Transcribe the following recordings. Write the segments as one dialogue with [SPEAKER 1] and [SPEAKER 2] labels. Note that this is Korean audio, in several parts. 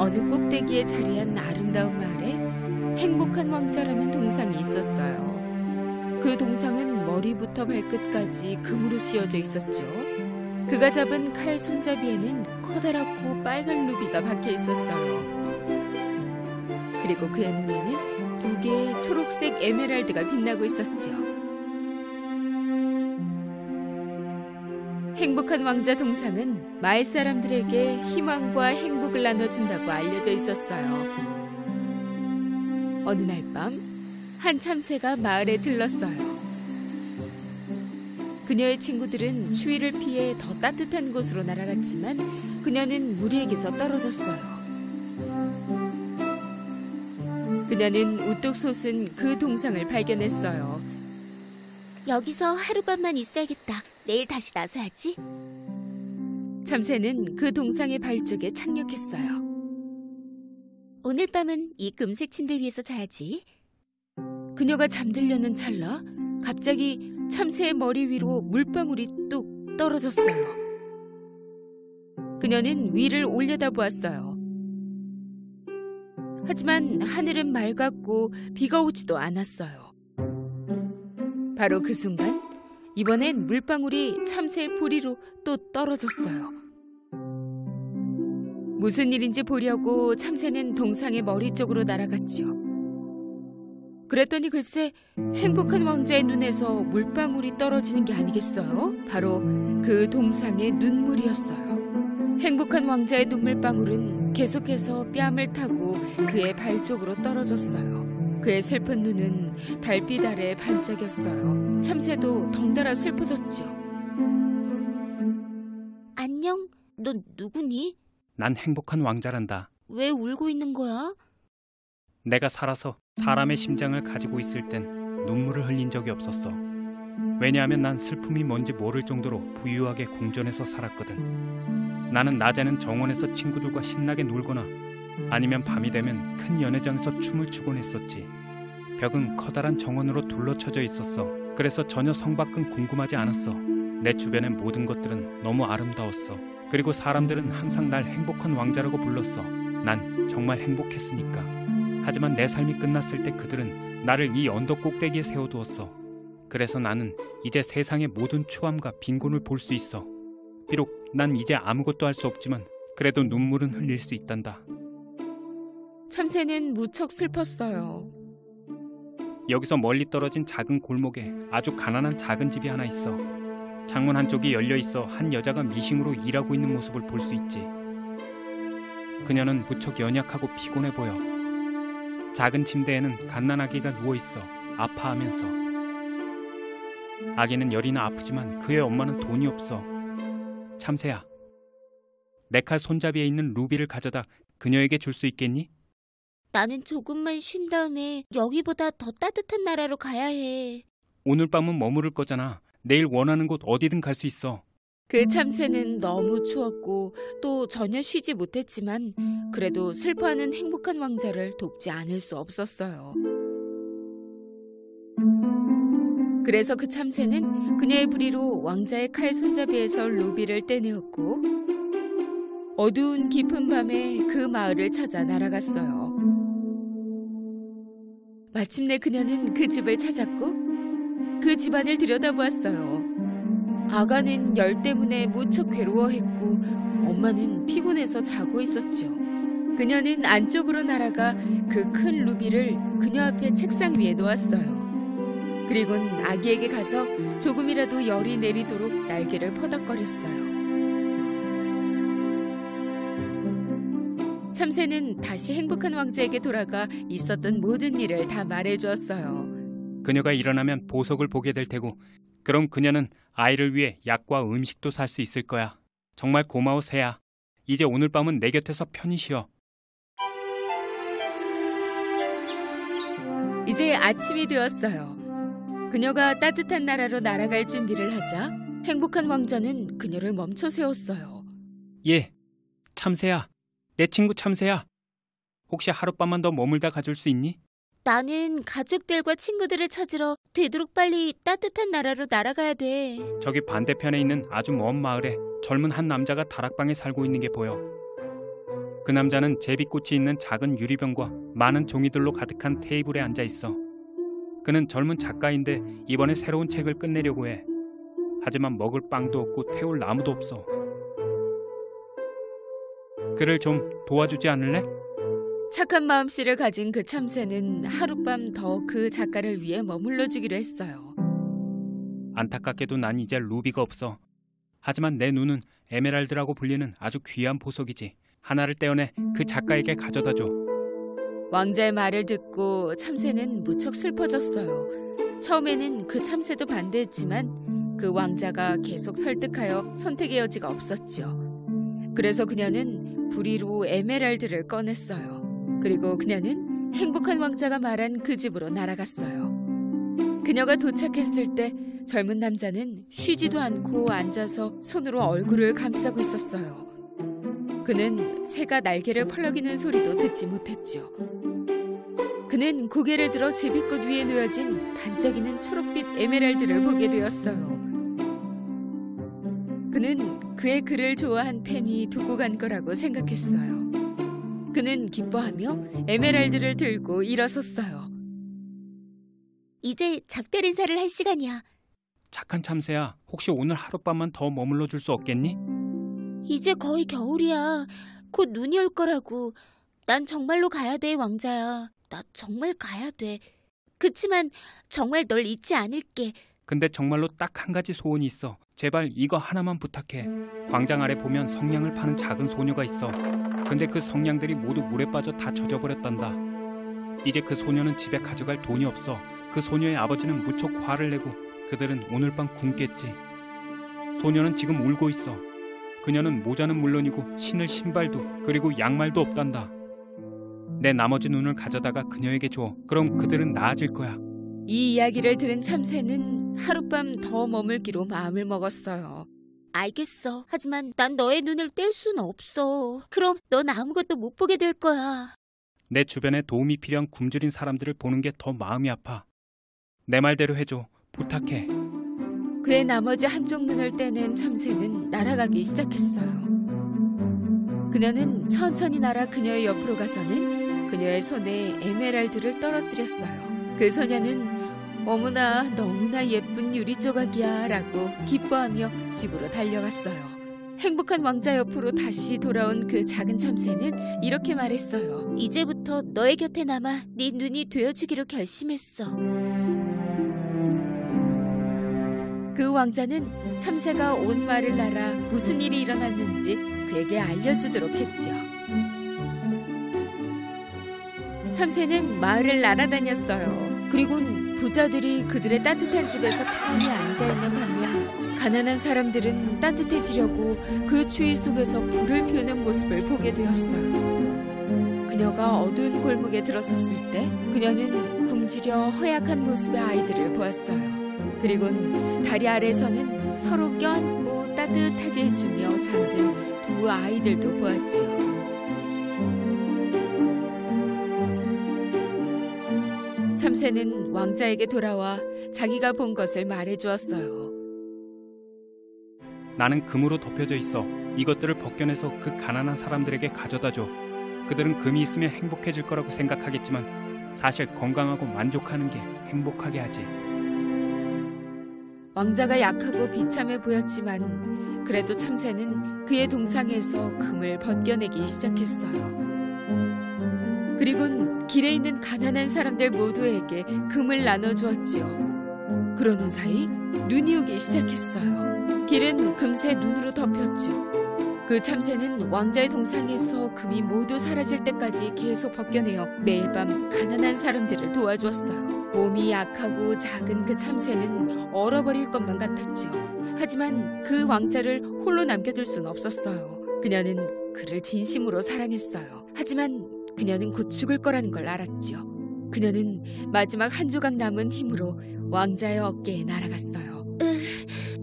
[SPEAKER 1] 어느 꼭대기에 자리한 아름다운 마을에 행복한 왕자라는 동상이 있었어요. 그 동상은 머리부터 발끝까지 금으로 씌어져 있었죠. 그가 잡은 칼 손잡이에는 커다랗고 빨간 루비가 박혀 있었어요. 그리고 그의 눈에는 두 개의 초록색 에메랄드가 빛나고 있었죠. 행복한 왕자 동상은 마을 사람들에게 희망과 행복을 나눠준다고 알려져 있었어요. 어느 날 밤, 한 참새가 마을에 들렀어요. 그녀의 친구들은 추위를 피해 더 따뜻한 곳으로 날아갔지만 그녀는 무리에게서 떨어졌어요. 그녀는 우뚝 솟은 그 동상을 발견했어요.
[SPEAKER 2] 여기서 하룻밤만 있어야겠다. 내일 다시 나서야지.
[SPEAKER 1] 참새는 그 동상의 발쪽에 착륙했어요.
[SPEAKER 2] 오늘 밤은 이 금색 침대 위에서 자야지.
[SPEAKER 1] 그녀가 잠들려는 찰나 갑자기 참새의 머리 위로 물방울이 뚝 떨어졌어요. 그녀는 위를 올려다보았어요. 하지만 하늘은 맑았고 비가 오지도 않았어요. 바로 그 순간 이번엔 물방울이 참새의 부리로 또 떨어졌어요. 무슨 일인지 보려고 참새는 동상의 머리 쪽으로 날아갔죠. 그랬더니 글쎄 행복한 왕자의 눈에서 물방울이 떨어지는 게 아니겠어요? 바로 그 동상의 눈물이었어요. 행복한 왕자의 눈물방울은 계속해서 뺨을 타고 그의 발 쪽으로 떨어졌어요. 그의 슬픈 눈은 달빛 아래 반짝였어요. 참새도 덩달아 슬퍼졌죠.
[SPEAKER 2] 안녕? 너 누구니?
[SPEAKER 3] 난 행복한 왕자란다.
[SPEAKER 2] 왜 울고 있는 거야?
[SPEAKER 3] 내가 살아서 사람의 심장을 가지고 있을 땐 눈물을 흘린 적이 없었어. 왜냐하면 난 슬픔이 뭔지 모를 정도로 부유하게 궁전에서 살았거든. 나는 낮에는 정원에서 친구들과 신나게 놀거나 아니면 밤이 되면 큰 연회장에서 춤을 추곤 했었지. 벽은 커다란 정원으로 둘러쳐져 있었어. 그래서 전혀 성 밖은 궁금하지 않았어. 내 주변의 모든 것들은 너무 아름다웠어. 그리고 사람들은 항상 날 행복한 왕자라고 불렀어. 난 정말 행복했으니까. 하지만 내 삶이 끝났을 때 그들은 나를 이 언덕 꼭대기에 세워두었어. 그래서 나는 이제 세상의 모든 추함과 빈곤을 볼 수 있어. 비록 난 이제 아무것도 할 수 없지만 그래도 눈물은 흘릴 수 있단다.
[SPEAKER 1] 참새는 무척 슬펐어요.
[SPEAKER 3] 여기서 멀리 떨어진 작은 골목에 아주 가난한 작은 집이 하나 있어. 창문 한쪽이 열려 있어 한 여자가 미싱으로 일하고 있는 모습을 볼 수 있지. 그녀는 무척 연약하고 피곤해 보여. 작은 침대에는 갓난아기가 누워 있어 아파하면서. 아기는 열이나 아프지만 그의 엄마는 돈이 없어. 참새야. 내 칼 손잡이에 있는 루비를 가져다 그녀에게 줄 수 있겠니?
[SPEAKER 2] 나는 조금만 쉰 다음에 여기보다 더 따뜻한 나라로 가야 해.
[SPEAKER 3] 오늘 밤은 머무를 거잖아. 내일 원하는 곳 어디든 갈 수 있어.
[SPEAKER 1] 그 참새는 너무 추웠고 또 전혀 쉬지 못했지만 그래도 슬퍼하는 행복한 왕자를 돕지 않을 수 없었어요. 그래서 그 참새는 그녀의 부리로 왕자의 칼 손잡이에서 루비를 떼내었고 어두운 깊은 밤에 그 마을을 찾아 날아갔어요. 마침내 그녀는 그 집을 찾았고 그 집안을 들여다보았어요. 아가는 열 때문에 무척 괴로워했고 엄마는 피곤해서 자고 있었죠. 그녀는 안쪽으로 날아가 그 큰 루비를 그녀 앞에 책상 위에 놓았어요. 그리곤 아기에게 가서 조금이라도 열이 내리도록 날개를 퍼덕거렸어요. 참새는 다시 행복한 왕자에게 돌아가 있었던 모든 일을 다 말해주었어요.
[SPEAKER 3] 그녀가 일어나면 보석을 보게 될 테고 그럼 그녀는 아이를 위해 약과 음식도 살 수 있을 거야. 정말 고마워 새야. 이제 오늘 밤은 내 곁에서 편히 쉬어.
[SPEAKER 1] 이제 아침이 되었어요. 그녀가 따뜻한 나라로 날아갈 준비를 하자 행복한 왕자는 그녀를 멈춰 세웠어요.
[SPEAKER 3] 예, 참새야. 내 친구 참새야. 혹시 하룻밤만 더 머물다 가줄 수 있니?
[SPEAKER 2] 나는 가족들과 친구들을 찾으러 되도록 빨리 따뜻한 나라로 날아가야 돼.
[SPEAKER 3] 저기 반대편에 있는 아주 먼 마을에 젊은 한 남자가 다락방에 살고 있는 게 보여. 그 남자는 제비꽃이 있는 작은 유리병과 많은 종이들로 가득한 테이블에 앉아 있어. 그는 젊은 작가인데 이번에 새로운 책을 끝내려고 해. 하지만 먹을 빵도 없고 태울 나무도 없어. 그를 좀 도와주지 않을래?
[SPEAKER 1] 착한 마음씨를 가진 그 참새는 하룻밤 더 그 작가를 위해 머물러 주기로 했어요.
[SPEAKER 3] 안타깝게도 난 이제 루비가 없어. 하지만 내 눈은 에메랄드라고 불리는 아주 귀한 보석이지. 하나를 떼어내 그 작가에게 가져다 줘.
[SPEAKER 1] 왕자의 말을 듣고 참새는 무척 슬퍼졌어요. 처음에는 그 참새도 반대했지만 그 왕자가 계속 설득하여 선택의 여지가 없었죠. 그래서 그녀는 부리로 에메랄드를 꺼냈어요. 그리고 그녀는 행복한 왕자가 말한 그 집으로 날아갔어요. 그녀가 도착했을 때 젊은 남자는 쉬지도 않고 앉아서 손으로 얼굴을 감싸고 있었어요. 그는 새가 날개를 펄럭이는 소리도 듣지 못했죠. 그는 고개를 들어 제비꽃 위에 놓여진 반짝이는 초록빛 에메랄드를 보게 되었어요. 그는 그의 글을 좋아한 팬이 두고 간 거라고 생각했어요. 그는 기뻐하며 에메랄드를 들고 일어섰어요.
[SPEAKER 2] 이제 작별 인사를 할 시간이야.
[SPEAKER 3] 착한 참새야, 혹시 오늘 하룻밤만 더 머물러 줄 수 없겠니?
[SPEAKER 2] 이제 거의 겨울이야. 곧 눈이 올 거라고. 난 정말로 가야 돼, 왕자야. 나 정말 가야 돼. 그치만 정말 널 잊지 않을게.
[SPEAKER 3] 근데 정말로 딱 한 가지 소원이 있어. 제발 이거 하나만 부탁해. 광장 아래 보면 성냥을 파는 작은 소녀가 있어. 근데 그 성냥들이 모두 물에 빠져 다 젖어버렸단다. 이제 그 소녀는 집에 가져갈 돈이 없어. 그 소녀의 아버지는 무척 화를 내고 그들은 오늘 밤 굶겠지. 소녀는 지금 울고 있어. 그녀는 모자는 물론이고 신을 신발도 그리고 양말도 없단다. 내 나머지 눈을 가져다가 그녀에게 줘. 그럼 그들은 나아질 거야.
[SPEAKER 1] 이 이야기를 들은 참새는 하룻밤 더 머물기로 마음을 먹었어요.
[SPEAKER 2] 알겠어. 하지만 난 너의 눈을 뗄 수는 없어. 그럼 넌 아무것도 못 보게 될 거야.
[SPEAKER 3] 내 주변에 도움이 필요한 굶주린 사람들을 보는 게 더 마음이 아파. 내 말대로 해줘. 부탁해.
[SPEAKER 1] 그의 나머지 한쪽 눈을 떼낸 참새는 날아가기 시작했어요. 그녀는 천천히 날아 그녀의 옆으로 가서는 그녀의 손에 에메랄드를 떨어뜨렸어요. 그 소녀는 어머나 너무나 예쁜 유리 조각이야 라고 기뻐하며 집으로 달려갔어요. 행복한 왕자 옆으로 다시 돌아온 그 작은 참새는 이렇게 말했어요.
[SPEAKER 2] 이제부터 너의 곁에 남아 네 눈이 되어주기로 결심했어.
[SPEAKER 1] 그 왕자는 참새가 온 마을 날아 무슨 일이 일어났는지 그에게 알려주도록 했죠. 참새는 마을을 날아다녔어요. 그리곤 부자들이 그들의 따뜻한 집에서 편히 앉아있는 반면 가난한 사람들은 따뜻해지려고 그 추위 속에서 불을 피우는 모습을 보게 되었어요. 그녀가 어두운 골목에 들어섰을 때 그녀는 굶주려 허약한 모습의 아이들을 보았어요. 그리곤 다리 아래서는 서로 껴안고 따뜻하게 해주며 잠든 두 아이들도 보았죠. 참새는 왕자에게 돌아와 자기가 본 것을 말해 주었어요.
[SPEAKER 3] 나는 금으로 덮여져 있어. 이것들을 벗겨내서 그 가난한 사람들에게 가져다 줘. 그들은 금이 있으면 행복해질 거라고 생각하겠지만 사실 건강하고 만족하는 게 행복하게 하지.
[SPEAKER 1] 왕자가 약하고 비참해 보였지만 그래도 참새는 그의 동상에서 금을 벗겨내기 시작했어요. 그리곤 길에 있는 가난한 사람들 모두에게 금을 나눠 주었지요. 그러는 사이 눈이 오기 시작했어요. 길은 금세 눈으로 덮였죠. 그 참새는 왕자의 동상에서 금이 모두 사라질 때까지 계속 벗겨내어 매일 밤 가난한 사람들을 도와주었어요. 몸이 약하고 작은 그 참새는 얼어버릴 것만 같았죠. 하지만 그 왕자를 홀로 남겨둘 순 없었어요. 그녀는 그를 진심으로 사랑했어요. 하지만 그녀는 곧 죽을 거라는 걸 알았죠. 그녀는 마지막 한 조각 남은 힘으로 왕자의 어깨에 날아갔어요.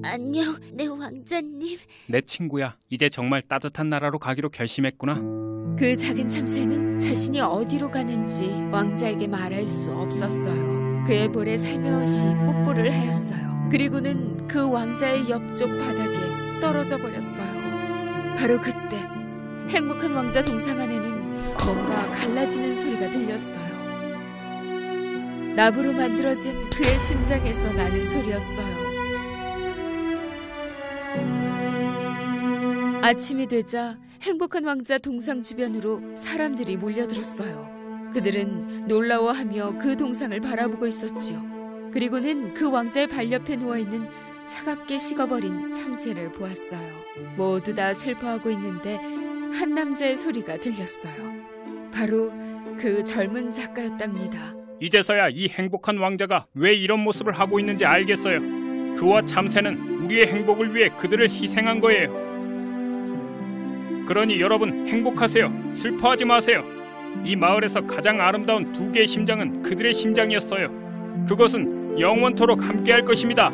[SPEAKER 2] 안녕, 내 왕자님.
[SPEAKER 3] 내 친구야. 이제 정말 따뜻한 나라로 가기로 결심했구나.
[SPEAKER 1] 그 작은 참새는 자신이 어디로 가는지 왕자에게 말할 수 없었어요. 그의 볼에 살며시 뽀뽀를 하였어요. 그리고는 그 왕자의 옆쪽 바닥에 떨어져 버렸어요. 바로 그때 행복한 왕자 동상 안에는 뭔가 갈라지는 소리가 들렸어요. 나무로 만들어진 그의 심장에서 나는 소리였어요. 아침이 되자 행복한 왕자 동상 주변으로 사람들이 몰려들었어요. 그들은 놀라워하며 그 동상을 바라보고 있었지요. 그리고는 그 왕자의 발 옆에 누워있는 차갑게 식어버린 참새를 보았어요. 모두 다 슬퍼하고 있는데 한 남자의 소리가 들렸어요. 바로 그 젊은 작가였답니다.
[SPEAKER 3] 이제서야 이 행복한 왕자가 왜 이런 모습을 하고 있는지 알겠어요. 그와 참새는 우리의 행복을 위해 그들을 희생한 거예요. 그러니 여러분 행복하세요. 슬퍼하지 마세요. 이 마을에서 가장 아름다운 두 개의 심장은 그들의 심장이었어요. 그것은 영원토록 함께할 것입니다.